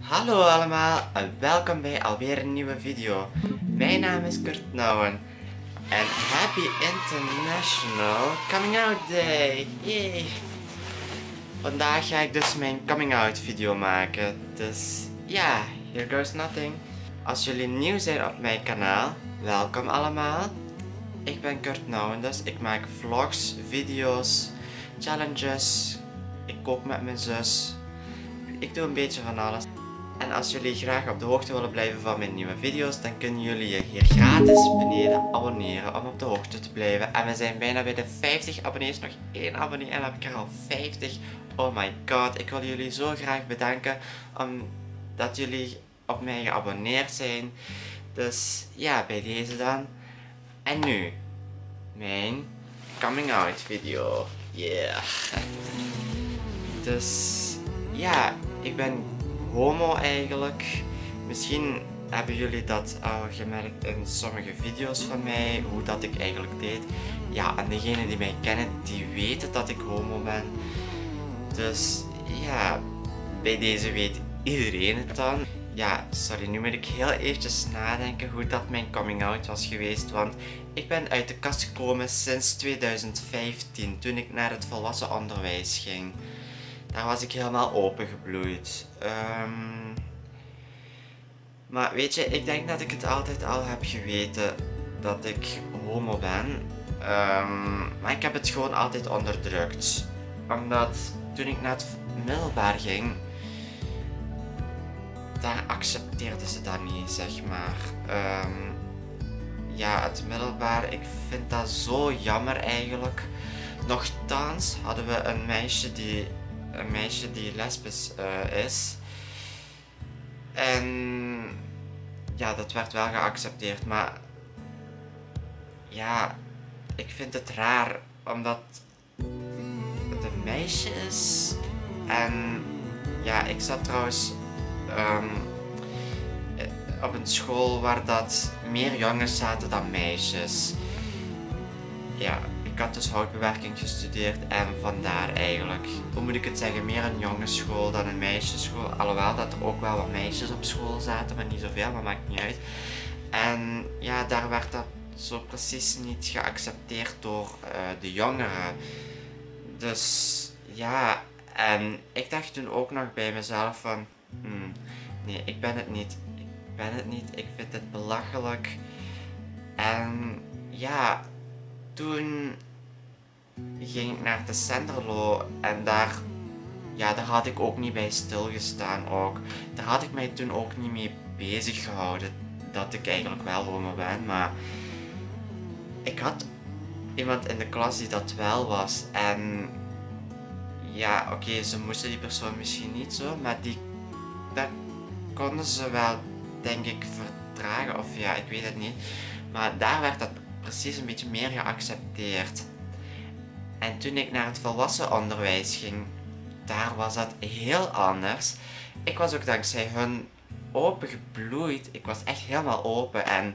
Hallo allemaal en welkom bij alweer een nieuwe video. Mijn naam is Kurt Nouwen en Happy International Coming Out Day! Yay! Vandaag ga ik dus mijn coming out video maken. Dus ja, here goes nothing. Als jullie nieuw zijn op mijn kanaal, welkom allemaal. Ik ben Kurt Nouwen, dus ik maak vlogs, video's, challenges. Ik kook met mijn zus. Ik doe een beetje van alles. En als jullie graag op de hoogte willen blijven van mijn nieuwe video's, dan kunnen jullie je hier gratis beneden abonneren om op de hoogte te blijven. En we zijn bijna bij de 50 abonnees, nog één abonnee en dan heb ik er al 50. Oh my god, ik wil jullie zo graag bedanken omdat jullie op mij geabonneerd zijn. Dus ja, bij deze dan. En nu, mijn coming out video. Yeah. Dus ja, ik ben homo eigenlijk. Misschien hebben jullie dat al gemerkt in sommige video's van mij, hoe dat ik eigenlijk deed. Ja, en degenen die mij kennen, die weten dat ik homo ben. Dus ja, bij deze weet iedereen het dan. Ja, sorry, nu moet ik heel eventjes nadenken hoe dat mijn coming out was geweest. Want ik ben uit de kast gekomen sinds 2015, toen ik naar het volwassen onderwijs ging. Daar was ik helemaal opengebloeid. Um, maar weet je, ik denk dat ik het altijd al heb geweten dat ik homo ben. Um, maar ik heb het gewoon altijd onderdrukt. Omdat toen ik naar het middelbaar ging, daar accepteerden ze dat niet, zeg maar. Um, ja, het middelbaar, ik vind dat zo jammer eigenlijk. Nochtans hadden we een meisje die een meisje die lesbisch uh, is. En ja, dat werd wel geaccepteerd, maar ja, ik vind het raar omdat het een meisje is. En ja, ik zat trouwens um, op een school waar dat meer jongens zaten dan meisjes. Ja, ik had dus houtbewerking gestudeerd en vandaar eigenlijk, hoe moet ik het zeggen, meer een jongensschool dan een meisjesschool. Alhoewel dat er ook wel wat meisjes op school zaten, maar niet zoveel, maar maakt niet uit. En ja, daar werd dat zo precies niet geaccepteerd door uh, de jongeren. Dus ja, en ik dacht toen ook nog bij mezelf van, hmm, nee, ik ben het niet. Ik ben het niet, ik vind het belachelijk. En ja, toen ging ik naar de Centerlo en daar, ja, daar had ik ook niet bij stilgestaan ook. Daar had ik mij toen ook niet mee bezig gehouden dat ik eigenlijk wel homo ben, maar ik had iemand in de klas die dat wel was en ja, oké, ze moesten die persoon misschien niet zo, maar die, dat konden ze wel, denk ik, verdragen of ja, ik weet het niet. Maar daar werd dat precies een beetje meer geaccepteerd. En toen ik naar het volwassen onderwijs ging, daar was dat heel anders. Ik was ook dankzij hun open gebloeid. Ik was echt helemaal open en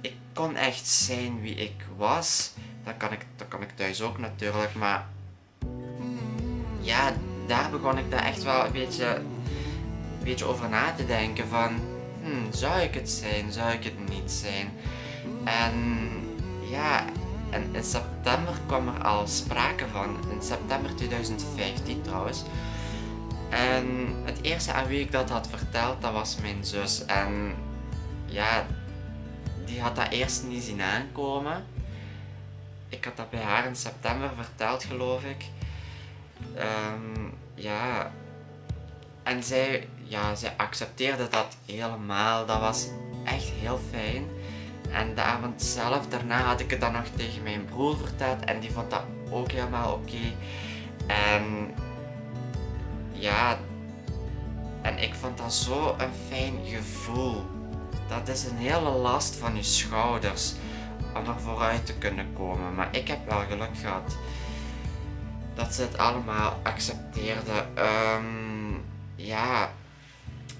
ik kon echt zijn wie ik was. Dat kan ik, dat kan ik thuis ook natuurlijk, maar ja, daar begon ik daar echt wel een beetje, een beetje over na te denken van, hmm, zou ik het zijn, zou ik het niet zijn? En ja, en in september kwam er al sprake van, in september 2015 trouwens. En het eerste aan wie ik dat had verteld, dat was mijn zus. En ja, die had dat eerst niet zien aankomen. Ik had dat bij haar in september verteld, geloof ik. Um, ja, en zij, ja, zij accepteerde dat helemaal. Dat was echt heel fijn. En de avond zelf, daarna had ik het dan nog tegen mijn broer verteld en die vond dat ook helemaal oké. En ja, en ik vond dat zo een fijn gevoel. Dat is een hele last van je schouders om er vooruit te kunnen komen. Maar ik heb wel geluk gehad dat ze het allemaal accepteerden. Um, ja,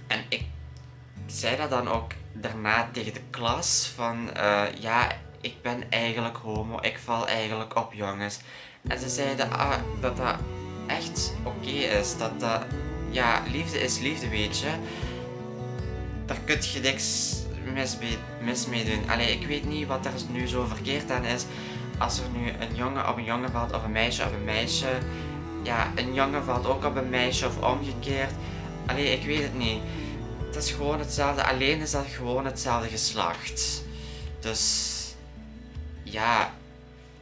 en ik zei dat dan ook daarna tegen de klas van uh, ja, ik ben eigenlijk homo, ik val eigenlijk op jongens. En ze zeiden ah, dat dat echt oké is, dat dat, ja, liefde is liefde weet je. daar kun je niks mis mis mee doen. Allee, ik weet niet wat er nu zo verkeerd aan is. Als er nu een jongen op een jongen valt of een meisje op een meisje. Ja, een jongen valt ook op een meisje of omgekeerd. Allee, ik weet het niet. Het is gewoon hetzelfde. Alleen is dat gewoon hetzelfde geslacht. Dus ja,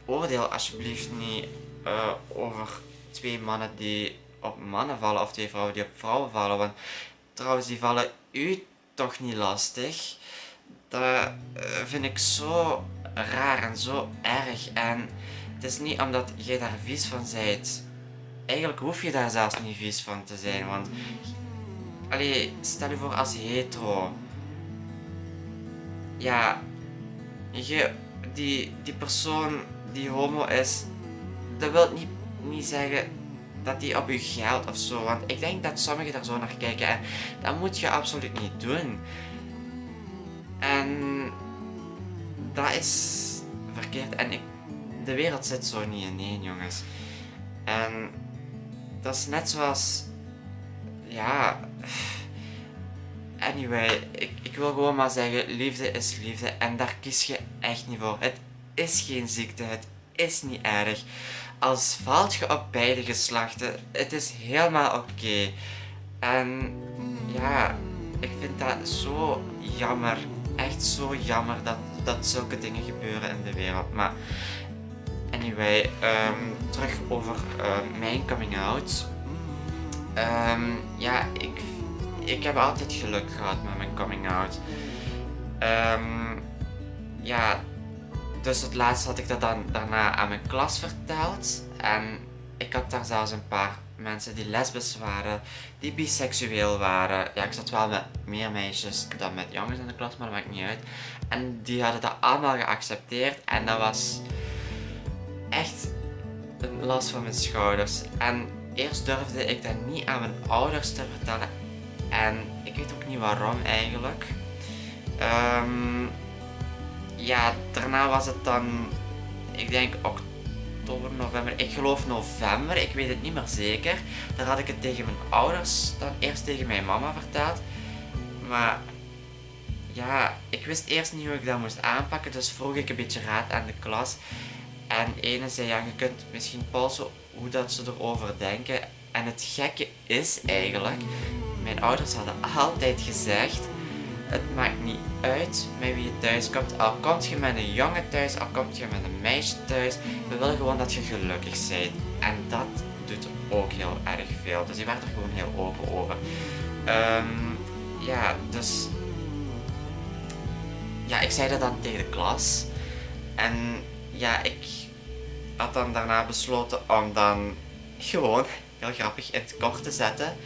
oordeel alsjeblieft niet uh, over twee mannen die op mannen vallen of twee vrouwen die op vrouwen vallen. Want trouwens, die vallen u toch niet lastig. Dat uh, vind ik zo raar en zo erg. En het is niet omdat jij daar vies van bent. Eigenlijk hoef je daar zelfs niet vies van te zijn. Want allee, stel je voor als hetero. Ja, je, die, die persoon die homo is, dat wil niet, niet zeggen dat die op je geld of zo. Want ik denk dat sommigen daar zo naar kijken en dat moet je absoluut niet doen. En dat is verkeerd. En ik, de wereld zit zo niet in jongens. En dat is net zoals. Ja. Anyway, ik, ik wil gewoon maar zeggen: liefde is liefde. En daar kies je echt niet voor. Het is geen ziekte. Het is niet erg. Als valt je op beide geslachten, het is helemaal oké. En ja, ik vind dat zo jammer. Echt zo jammer dat, dat zulke dingen gebeuren in de wereld. Maar anyway, um, terug over uh, mijn coming out. Um, ja, ik, ik heb altijd geluk gehad met mijn coming out. Um, ja, dus het laatst had ik dat dan daarna aan mijn klas verteld. En ik had daar zelfs een paar mensen die lesbisch waren, die biseksueel waren. Ja, ik zat wel met meer meisjes dan met jongens in de klas, maar dat maakt niet uit. En die hadden dat allemaal geaccepteerd. En dat was echt een last van mijn schouders. En eerst durfde ik dat niet aan mijn ouders te vertellen. En ik weet ook niet waarom eigenlijk. Um, ja, daarna was het dan, ik denk oktober, november, ik geloof november, ik weet het niet meer zeker. Daar had ik het tegen mijn ouders, dan eerst tegen mijn mama verteld. Maar ja, ik wist eerst niet hoe ik dat moest aanpakken, dus vroeg ik een beetje raad aan de klas. En ene zei, ja, je kunt misschien polsen hoe dat ze erover denken. En het gekke is eigenlijk, mijn ouders hadden altijd gezegd, het maakt niet uit met wie je thuis komt. Al komt je met een jongen thuis, al komt je met een meisje thuis. We willen gewoon dat je gelukkig bent. En dat doet ook heel erg veel. Dus je werd er gewoon heel open over. Um, ja, dus... Ja, ik zei dat dan tegen de klas. En ja, ik had dan daarna besloten om dan gewoon, heel grappig, in het kort te zetten.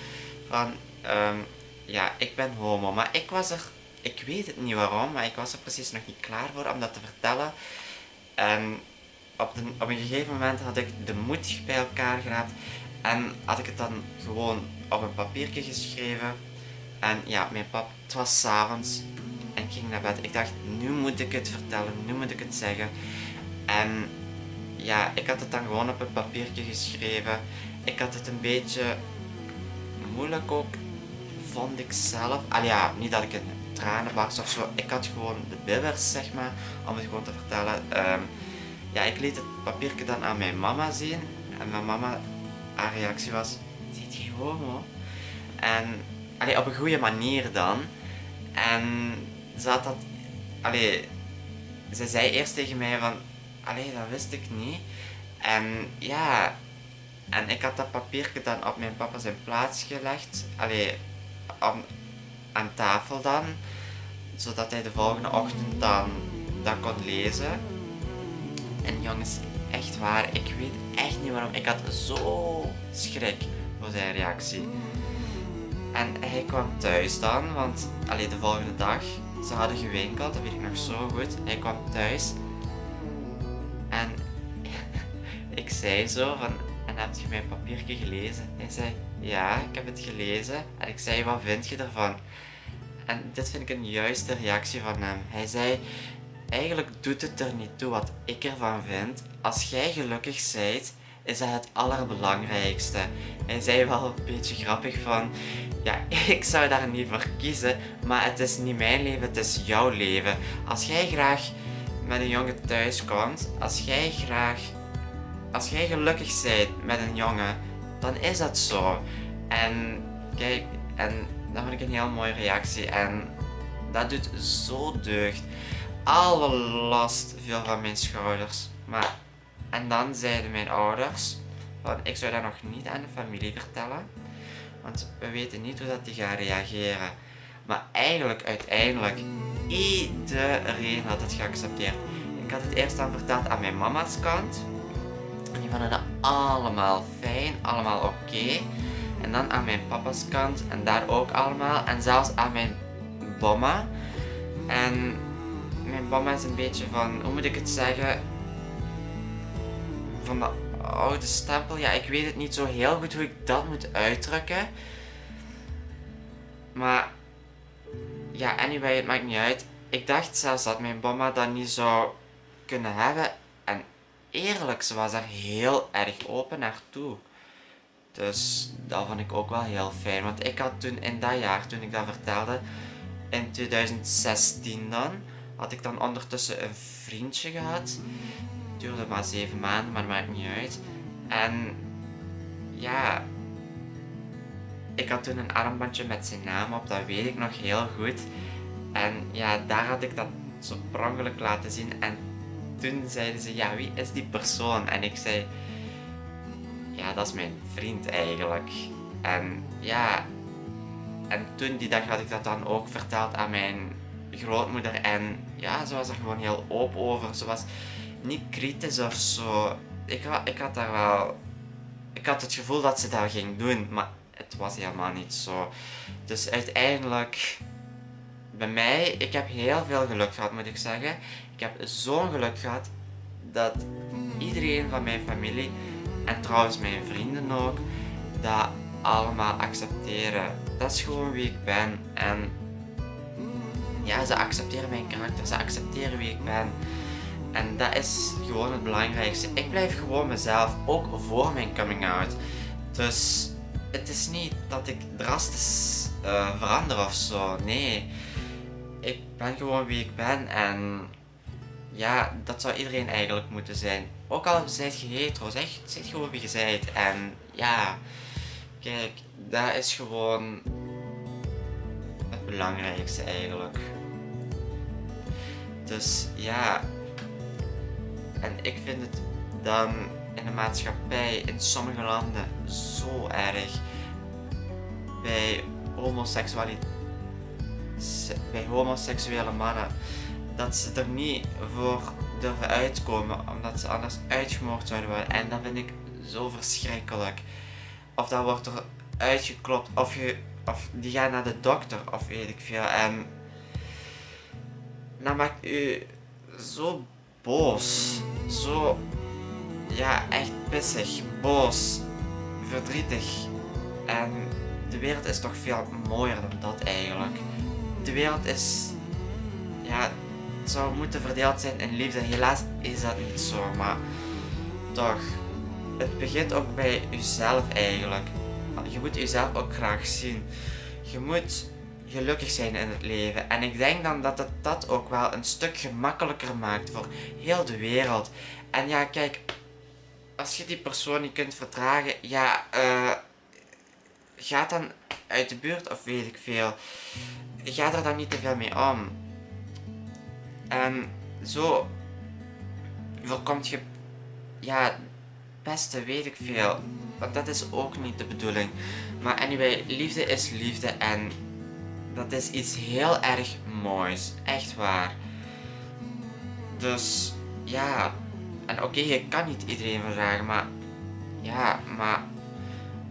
Van, um, ja, ik ben homo. Maar ik was er, ik weet het niet waarom, maar ik was er precies nog niet klaar voor om dat te vertellen. En op, de, op een gegeven moment had ik de moed bij elkaar geraapt en had ik het dan gewoon op een papiertje geschreven. En ja, mijn pap, het was s'avonds en ik ging naar bed. Ik dacht, nu moet ik het vertellen, nu moet ik het zeggen. En ja, ik had het dan gewoon op een papiertje geschreven. Ik had het een beetje moeilijk ook vond ik zelf. Al ja, niet dat ik een tranen barst of zo. Ik had gewoon de bibbers, zeg maar, om het gewoon te vertellen. Um, ja, ik liet het papiertje dan aan mijn mama zien. En mijn mama, haar reactie was: Zit je homo? En allee, op een goede manier dan. En ze had dat. Allee, ze zei eerst tegen mij van. Allee, dat wist ik niet. En ja, en ik had dat papiertje dan op mijn papa zijn plaats gelegd. Allee, aan, aan tafel dan, zodat hij de volgende ochtend dan dat kon lezen. En jongens, echt waar, ik weet echt niet waarom. Ik had zo schrik voor zijn reactie. En hij kwam thuis dan, want alleen de volgende dag, ze hadden gewinkeld, dat weet ik nog zo goed. Hij kwam thuis zei zo van, en heb je mijn papiertje gelezen? Hij zei, ja, ik heb het gelezen. En ik zei, wat vind je ervan? En dit vind ik een juiste reactie van hem. Hij zei, eigenlijk doet het er niet toe wat ik ervan vind. Als jij gelukkig bent, is dat het allerbelangrijkste. Hij zei wel een beetje grappig van, ja, ik zou daar niet voor kiezen, maar het is niet mijn leven, het is jouw leven. Als jij graag met een jongen thuis komt, als jij graag, als jij gelukkig bent met een jongen, dan is dat zo. En kijk, en dat vind ik een heel mooie reactie en dat doet zo deugd. Alle last viel van mijn schouders. Maar, en dan zeiden mijn ouders, van ik zou dat nog niet aan de familie vertellen. Want we weten niet hoe dat die gaan reageren. Maar eigenlijk, uiteindelijk, iedereen had het geaccepteerd. Ik had het eerst dan verteld aan mijn mama's kant. Vonden dat allemaal fijn, allemaal oké. En dan aan mijn papa's kant en daar ook allemaal. En zelfs aan mijn bomma. En mijn bomma is een beetje van, hoe moet ik het zeggen? Van de oude stempel. Ja, ik weet het niet zo heel goed hoe ik dat moet uitdrukken. Maar ja, anyway, het maakt niet uit. Ik dacht zelfs dat mijn bomma dat niet zou kunnen hebben. Eerlijk, ze was er heel erg open naartoe. Dus dat vond ik ook wel heel fijn. Want ik had toen in dat jaar, toen ik dat vertelde, in 2016 dan, had ik dan ondertussen een vriendje gehad. Het duurde maar zeven maanden, maar maakt niet uit. En ja, ik had toen een armbandje met zijn naam op, dat weet ik nog heel goed. En ja, daar had ik dat zo prongelijk laten zien. En toen zeiden ze, ja, wie is die persoon? En ik zei, ja, dat is mijn vriend eigenlijk. En ja, en toen die dag had ik dat dan ook verteld aan mijn grootmoeder. En ja, ze was er gewoon heel open over. Ze was niet kritisch of zo. Ik, ik had daar wel... Ik had het gevoel dat ze dat ging doen, maar het was helemaal niet zo. Dus uiteindelijk, bij mij, ik heb heel veel geluk gehad, moet ik zeggen. Ik heb zo'n geluk gehad dat iedereen van mijn familie, en trouwens mijn vrienden ook, dat allemaal accepteren. Dat is gewoon wie ik ben. En ja, ze accepteren mijn karakter, ze accepteren wie ik ben. En dat is gewoon het belangrijkste. Ik blijf gewoon mezelf, ook voor mijn coming out. Dus het is niet dat ik drastisch uh, verander of zo. Nee, ik ben gewoon wie ik ben en ja, dat zou iedereen eigenlijk moeten zijn. Ook al zijt je hetero, zeg, zeg gewoon wie je bent. En ja, kijk, dat is gewoon het belangrijkste eigenlijk. Dus ja, en ik vind het dan in de maatschappij in sommige landen zo erg bij homoseksualiteit bij homoseksuele mannen dat ze er niet voor durven uitkomen omdat ze anders uitgemoord zouden worden. En dat vind ik zo verschrikkelijk. Of dat wordt er uitgeklopt of, je, of die gaan naar de dokter of weet ik veel. En dat maakt u zo boos. Zo ja, echt pissig, boos, verdrietig. En de wereld is toch veel mooier dan dat eigenlijk. De wereld is, ja, zou moeten verdeeld zijn in liefde. Helaas is dat niet zo, maar toch, het begint ook bij jezelf eigenlijk. Je moet jezelf ook graag zien. Je moet gelukkig zijn in het leven. En ik denk dan dat het dat ook wel een stuk gemakkelijker maakt voor heel de wereld. En ja, kijk, als je die persoon niet kunt verdragen, ja, uh, ga dan uit de buurt of weet ik veel. Ga er dan niet te veel mee om. En zo voorkomt je, ja, beste weet ik veel. Want dat is ook niet de bedoeling. Maar anyway, liefde is liefde en dat is iets heel erg moois. Echt waar. Dus ja, en oké, je kan niet iedereen vragen, maar ja, maar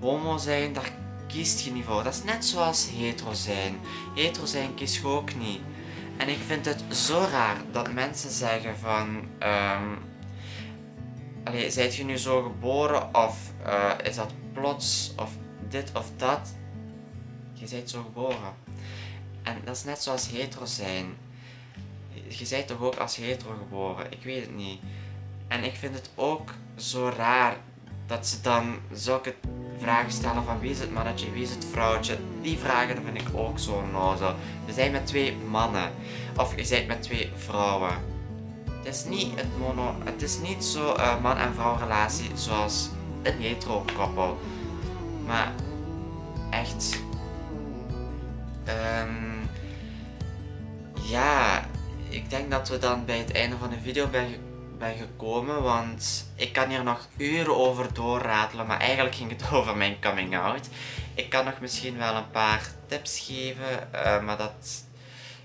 homo zijn, daar kiest je voor. Dat is net zoals hetero zijn. Hetero zijn kies je ook niet. En ik vind het zo raar dat mensen zeggen van... Um, allee, zijt je nu zo geboren of uh, is dat plots of dit of dat? Je bent zo geboren. En dat is net zoals hetero zijn. Je bent toch ook als hetero geboren? Ik weet het niet. En ik vind het ook zo raar dat ze dan zulke vragen stellen van wie is het mannetje, wie is het vrouwtje. Die vragen vind ik ook zo nozel. We zijn met twee mannen. Of je bent met twee vrouwen. Het is niet het mono... Het is niet zo uh, man- en vrouw relatie zoals een hetero koppel. Maar echt... Um, ja, ik denk dat we dan bij het einde van de video ben, ben gekomen, want ik kan hier nog uren over doorratelen, maar eigenlijk ging het over mijn coming out. Ik kan nog misschien wel een paar tips geven, uh, maar dat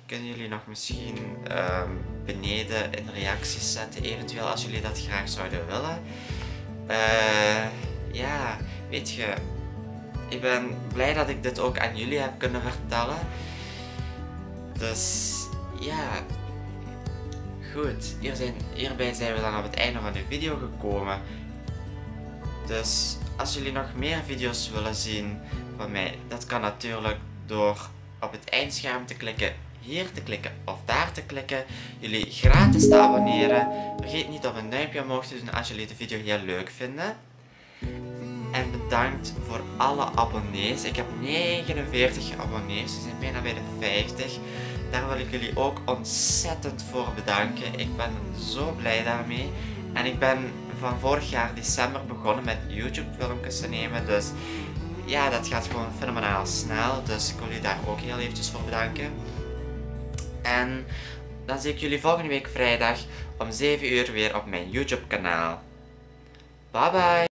kunnen jullie nog misschien um, beneden in reacties zetten, eventueel als jullie dat graag zouden willen. Uh, ja, weet je, ik ben blij dat ik dit ook aan jullie heb kunnen vertellen. Dus ja, goed. Hier zijn, hierbij zijn we dan op het einde van de video gekomen. Dus als jullie nog meer video's willen zien van mij, dat kan natuurlijk door op het eindscherm te klikken, hier te klikken of daar te klikken. Jullie gratis te abonneren. Vergeet niet op een duimpje omhoog te doen als jullie de video heel leuk vinden. En bedankt voor alle abonnees. Ik heb 49 abonnees. We zijn bijna bij de 50. Daar wil ik jullie ook ontzettend voor bedanken. Ik ben zo blij daarmee. En ik ben van vorig jaar december begonnen met YouTube filmpjes te nemen. Dus ja, dat gaat gewoon fenomenaal snel. Dus ik wil jullie daar ook heel eventjes voor bedanken. En dan zie ik jullie volgende week vrijdag om 7 uur weer op mijn YouTube kanaal. Bye bye!